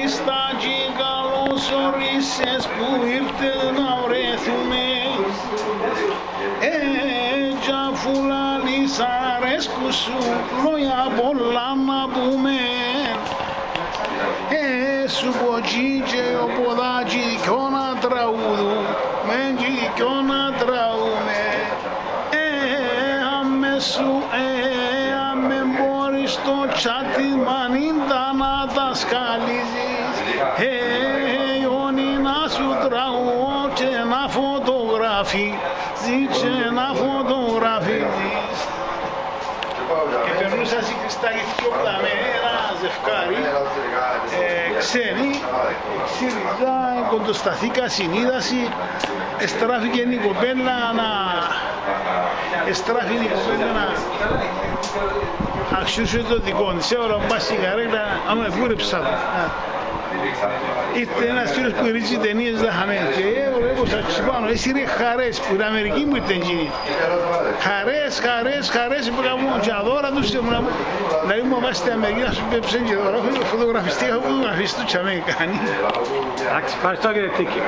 Στα και καλώς ορίσες που ήρθες να βρεθούμε Ε, τζαφουλάλης αρέσκου σου λόγια πολλά να πούμε Ε, σου πω και ο ποδάκι κι να τραούδου μεν κι να τραούμε Ε, αμέσου, ε, αμε μπορείς το τσάτι μανίντα να τα σκαλίζεις Ε, ιόνι να σου τραγώ και να φωτογραφίζεις. Και να φωτογραφίζεις. Και περνούσας στη Χριστάκη πιο ένα ζευκάρι ε, ξένοι. Σύριζα, κοντοσταθήκα συνείδαση. Εστράφηκε η κοπέλα να εστράφηκε η κοπέλα να αξιούσε το δικό της. Έβαλα μπας στην καρέκλα άμα βούρεψα το Ήρθε ένας φίλος που ρίζει ταινίες δαχαμένες και εγώ θα ξυπάνω, εσύ ρε χαρές που η Αμερική μου ήρθε εκείνη. Χαρές, χαρές, χαρές που έκαμε και αδώρα τους και μου δηλαδή μου βάζει στην Αμερική να σου πέψε και δώρα, έχω φωτογραφιστεί, έχω φωτογραφιστεί του και αμέ κάνει. Εντάξει, ευχαριστώ κύριε Τίκη.